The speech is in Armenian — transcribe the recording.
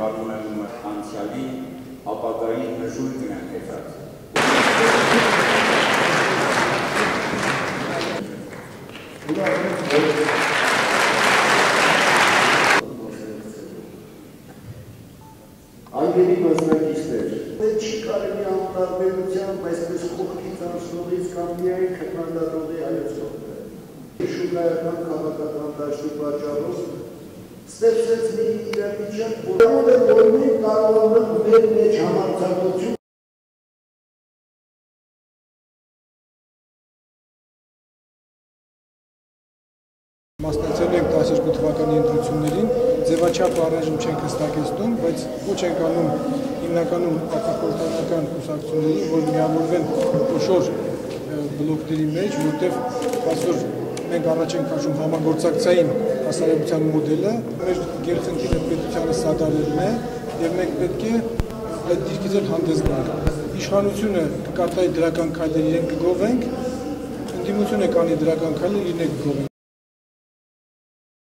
ժամանակ անցյալի ապագայի նժույգ գնանք հետած։ Անգելի մասնակիցներ, դե չի կարելի անտարբերությամբ այսպես խորքից անցնողից կամ միայն քննադատողի հայացքով։ Շուկայական քաղաքական դաշտի պատճառով ստեղծեց մի իրավիճակ, որով է որ մենք կարողանում մեր մեջ համարձակություն Մասնակցել ենք 12 թվականի ընտրություններին, ձևաչափը առայժմ չենք հստակեցնում, բայց ոչ ենք անում հիմնականում ապակորտանական կուսակցությունների, որ միավորվեն խոշոր բլոկների մեջ, որտեղ այսօր մենք առաջ ենք քաշում համագործակցային հասարակության մոդելը, մեր գերխնդիրը պետությանը սադարելն է, եւ մենք պետք է այդ դիրքից էլ հանդես գանք։ Իշխանությունը կկարտայի դրական քայլեր իրենք կգովենք, ընդդիմությունը կանի դրական քայլեր իրենք կգովենք։